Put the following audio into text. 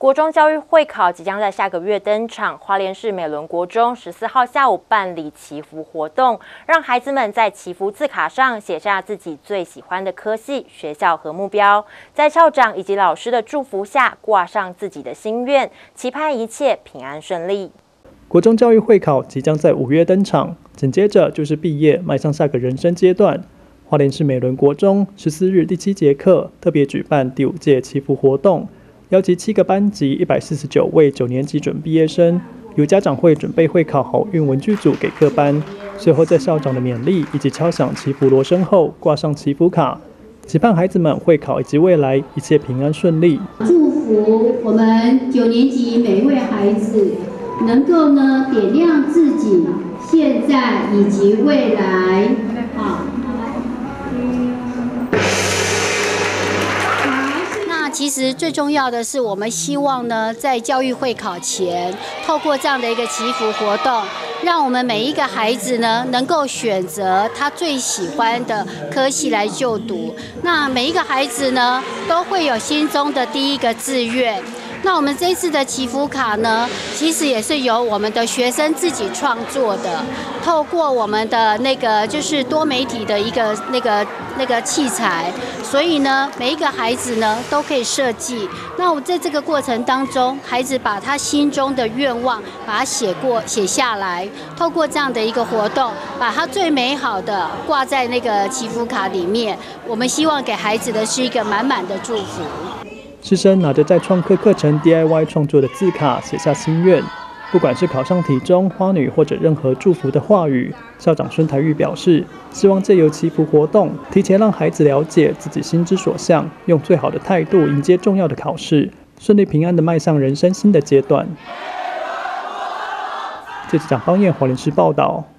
国中教育会考即将在下个月登场，花莲市美伦国中十四号下午办理祈福活动，让孩子们在祈福字卡上写下自己最喜欢的科系、学校和目标，在校长以及老师的祝福下挂上自己的心愿，期盼一切平安顺利。国中教育会考即将在五月登场，紧接着就是毕业，迈向下个人生阶段。花莲市美伦国中十四日第七节课特别举办第五届祈福活动。邀集七个班级一百四十九位九年级准毕业生，由家长会准备会考好运文具组给各班，随后在校长的勉励以及敲响祈福锣声后，挂上祈福卡，期盼孩子们会考以及未来一切平安顺利。祝福我们九年级每一位孩子，能够呢点亮自己现在以及未来。好。其实最重要的是，我们希望呢，在教育会考前，透过这样的一个祈福活动，让我们每一个孩子呢，能够选择他最喜欢的科系来就读。那每一个孩子呢，都会有心中的第一个志愿。那我们这次的祈福卡呢，其实也是由我们的学生自己创作的，透过我们的那个就是多媒体的一个那个那个器材，所以呢，每一个孩子呢都可以设计。那我在这个过程当中，孩子把他心中的愿望把它写过写下来，透过这样的一个活动，把他最美好的挂在那个祈福卡里面。我们希望给孩子的是一个满满的祝福。师生拿着在创客课程 DIY 创作的字卡，写下心愿。不管是考上体中、花女，或者任何祝福的话语，校长孙台玉表示，希望借由祈福活动，提前让孩子了解自己心之所向，用最好的态度迎接重要的考试，顺利平安的迈向人生新的阶段。这次蒋方燕华联市报道。